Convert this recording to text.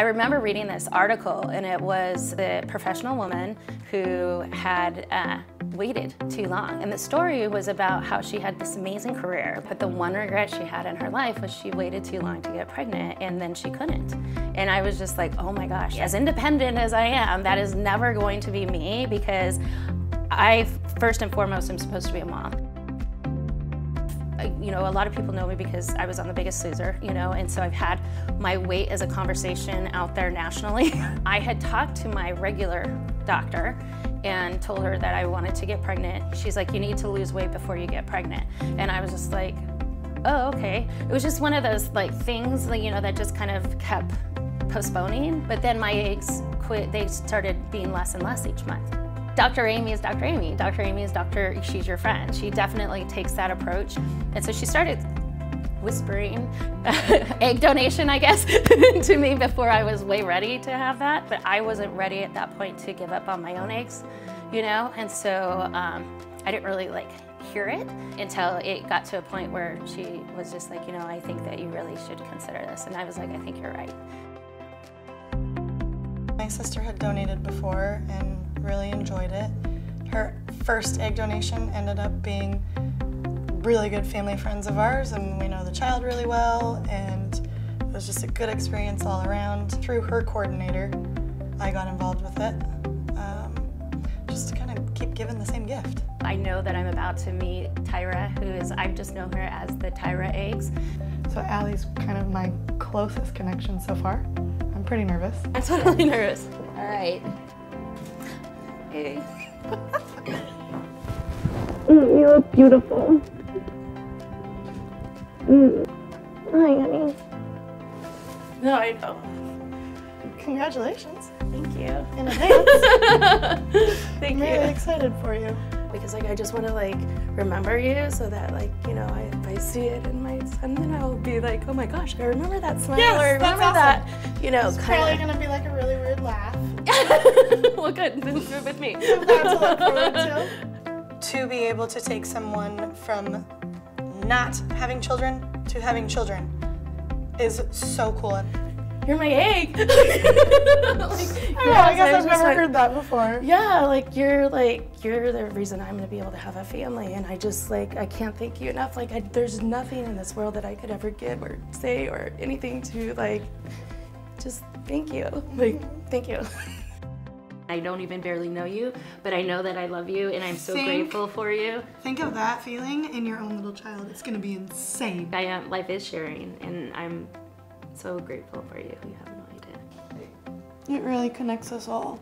I remember reading this article and it was the professional woman who had uh, waited too long. And the story was about how she had this amazing career, but the one regret she had in her life was she waited too long to get pregnant and then she couldn't. And I was just like, oh my gosh, as independent as I am, that is never going to be me because I, first and foremost, am supposed to be a mom Uh, you know, a lot of people know me because I was on The Biggest Loser, you know, and so I've had my weight as a conversation out there nationally. I had talked to my regular doctor and told her that I wanted to get pregnant. She's like, you need to lose weight before you get pregnant. And I was just like, oh, okay. It was just one of those like things, that you know, that just kind of kept postponing. But then my eggs quit, they started being less and less each month. Dr. Aimee is Dr. Aimee. Dr. Aimee is Dr. She's your friend. She definitely takes that approach. And so she started whispering egg donation, I guess, to me before I was way ready to have that. But I wasn't ready at that point to give up on my own eggs, you know? And so um, I didn't really like hear it until it got to a point where she was just like, you know, I think that you really should consider this. And I was like, I think you're right. My sister had donated before and really enjoyed it. Her first egg donation ended up being really good family friends of ours and we know the child really well and it was just a good experience all around. Through her coordinator, I got involved with it um, just to kind of keep giving the same gift. I know that I'm about to meet Tyra, who is, I've just known her as the Tyra Eggs. So Ali's kind of my closest connection so far. I'm pretty nervous. I'm totally nervous. All right. Hey. mm, you look beautiful. Mm. Hi, honey. No, I know. Congratulations. Thank you. In advance. Thank you. I'm you. really excited for you. Because like I just want to like remember you so that like you know I, if I see it in my son then I'll be like oh my gosh I remember that smile Yes, or that's remember awesome. that you know It's kind probably gonna be like a really weird laugh. well good then do it with me. Have that to look forward to. To be able to take someone from not having children to having children is so cool. You're my egg. like, I, know, I guess I've never heard that before. Yeah, like you're like you're the reason I'm gonna be able to have a family, and I just like I can't thank you enough. Like I, there's nothing in this world that I could ever give or say or anything to like just thank you. Like thank you. I don't even barely know you, but I know that I love you and I'm so Think- grateful for you. Think of that feeling in your own little child. It's gonna be insane. I am, life is sharing and I'm so grateful for you. You have no idea. It really connects us all.